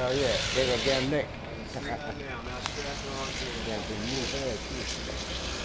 Hell yeah, bigger damn neck. Damn, big new head too.